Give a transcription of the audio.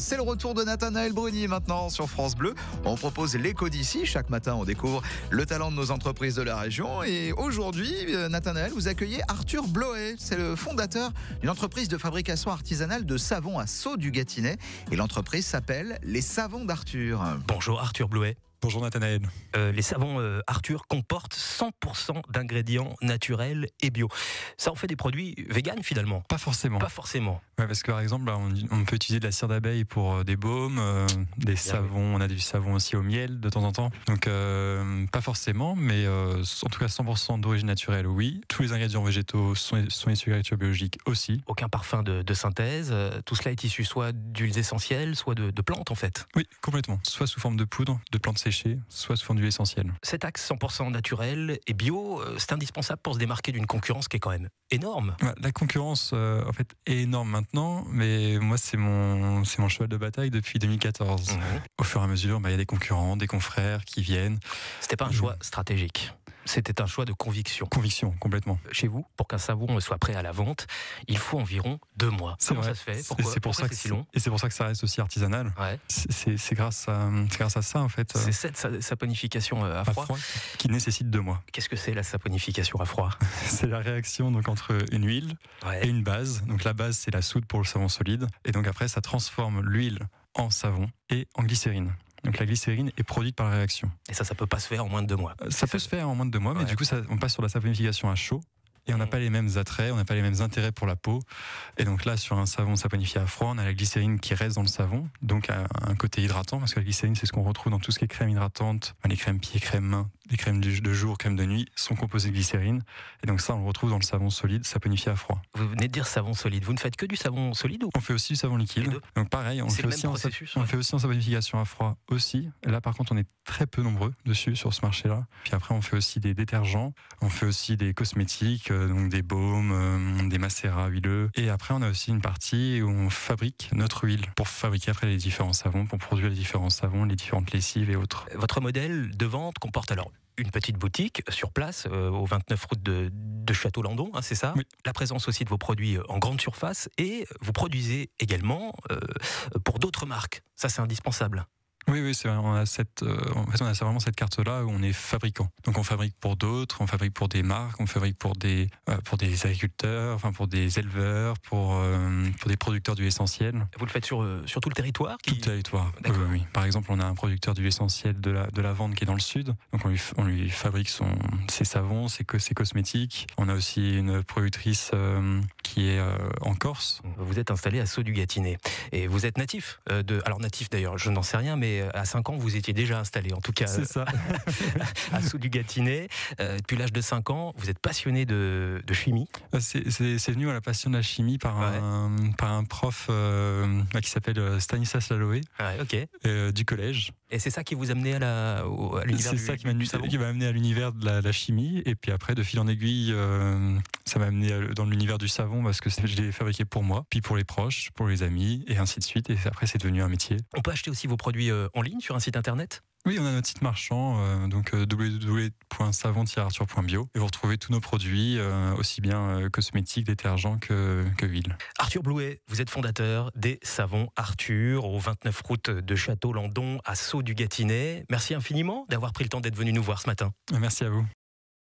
C'est le retour de Nathanaël Bruni maintenant sur France Bleu. On propose l'écho d'ici. Chaque matin, on découvre le talent de nos entreprises de la région. Et aujourd'hui, euh, Nathanaël, vous accueillez Arthur Bloet. C'est le fondateur d'une entreprise de fabrication artisanale de savon à Sceaux du Gâtinais. Et l'entreprise s'appelle Les Savons d'Arthur. Bonjour Arthur Bloet. Bonjour Nathanaël. Euh, les savons euh, Arthur comportent 100% d'ingrédients naturels et bio. Ça en fait des produits véganes finalement Pas forcément. Pas forcément. Ouais, parce que par exemple, là, on, on peut utiliser de la cire d'abeille pour euh, des baumes, des savons. On a du savon aussi au miel de temps en temps. Donc pas forcément, mais en tout cas 100% d'origine naturelle, oui. Tous les ingrédients végétaux sont, sont issus d'agriculture biologique aussi. Aucun parfum de, de synthèse. tout cela est issu soit d'huiles essentielles, soit de, de plantes en fait. Oui, complètement. Soit sous forme de poudre, de plantes soit sous forme d'huile essentielle. Cet axe 100% naturel et bio, euh, c'est indispensable pour se démarquer d'une concurrence qui est quand même énorme. La concurrence, euh, en fait, est énorme maintenant, mais moi, c'est mon, c'est mon cheval de bataille depuis 2014. Au fur et à mesure, bah, il y a des concurrents, des confrères qui viennent. C'était pas un choix stratégique. C'était un choix de conviction. Conviction, complètement. Chez vous, pour qu'un savon soit prêt à la vente, il faut environ deux mois. C'est Comment vrai. ça se fait? Pourquoi, c'est pour pourquoi ça si long? Et c'est pour ça que ça reste aussi artisanal. Ouais. C'est- grâce à, c'est grâce à ça en fait. euh, C'est cette sa- saponification euh, à à froid. froid qui nécessite deux mois. Qu'est-ce que c'est la saponification à froid? C'est la réaction donc entre une huile et une base. Donc la base c'est la soude pour le savon solide et donc après ça transforme l'huile en savon et en glycérine. Donc la glycérine est produite par la réaction. Et ça, ça peut pas se faire en moins de deux mois. Ça peut se faire en moins de deux mois, mais du coup ça, on passe sur la saponification à chaud. Et on n'a pas les mêmes attraits, on n'a pas les mêmes intérêts pour la peau. Et donc là, sur un savon saponifié à froid, on a la glycérine qui reste dans le savon, donc un côté hydratant, parce que la glycérine, c'est ce qu'on retrouve dans tout ce qui est crème hydratante, les crèmes pieds, crèmes mains, les crèmes de jour, crèmes de nuit, sont composées de glycérine. Et donc ça, on le retrouve dans le savon solide saponifié à froid. Vous venez de dire savon solide. Vous ne faites que du savon solide ou On fait aussi du savon liquide. Donc pareil, on le fait le aussi en, on ouais. fait aussi en saponification à froid aussi. Là, par contre, on est très peu nombreux dessus sur ce marché-là. Puis après, on fait aussi des détergents, on fait aussi des cosmétiques, euh, donc des baumes, euh, des macérats huileux. Et après, on a aussi une partie où on fabrique notre huile pour fabriquer après les différents savons, pour produire les différents savons, les différentes lessives et autres. Votre modèle de vente comporte alors une petite boutique sur place euh, au 29 route de, de Château-Landon, hein, c'est ça Oui. La présence aussi de vos produits euh, en grande surface et vous produisez également euh, pour d'autres marques. Ça, c'est indispensable. Oui, oui, c'est vrai. On a cette, euh, en fait, on a vraiment cette carte-là où on est fabricant. Donc, on fabrique pour d'autres, on fabrique pour des marques, on fabrique pour des, euh, pour des agriculteurs, enfin pour des éleveurs, pour, euh, pour des producteurs d'huile essentielle. Vous le faites sur, sur tout le territoire Tout qui- le territoire. Oui. Par exemple, on a un producteur d'huile essentielle de la, de la vente qui est dans le sud. Donc, on lui, f- on lui fabrique son, ses savons, ses, co- ses cosmétiques. On a aussi une productrice qui est euh, en Corse. Vous êtes installé à Sceaux du Gâtinais et vous êtes natif euh, de alors natif d'ailleurs je n'en sais rien mais euh, à 5 ans vous étiez déjà installé en tout cas C'est ça. à Sceaux du Gâtinais depuis l'âge de 5 ans vous êtes passionné de, de chimie C'est venu à la passion de la chimie par un, par un prof euh, qui s'appelle Stanislas Laloé ouais, euh, du collège. et c'est ça qui vous amenait à la à l'univers C'est ça qui m'a savon qui m'a amené à l'univers de la, la chimie. Et puis après, de fil en aiguille, euh, ça m'a amené à- dans l'univers du savon parce que je l'ai fabriqué pour moi, puis pour les proches, pour les amis, et ainsi de suite. Et après, c'est devenu un métier. on peut acheter aussi vos produits euh, en ligne sur un site internet? Oui, on a notre site marchand, euh, donc euh, www.savon-arthur.bio. Et vous retrouvez tous nos produits, euh, aussi bien euh, cosmétiques, détergents que, que huile. Arthur Blouet vous êtes fondateur des savons Arthur au 29 route de Château-Landon à Sceaux du Gâtinais merci infiniment d'avoir pris le temps d'être venu nous voir ce matin Merci à vous.